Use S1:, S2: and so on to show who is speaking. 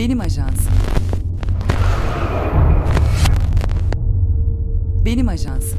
S1: Benim ajansım. Benim ajansım.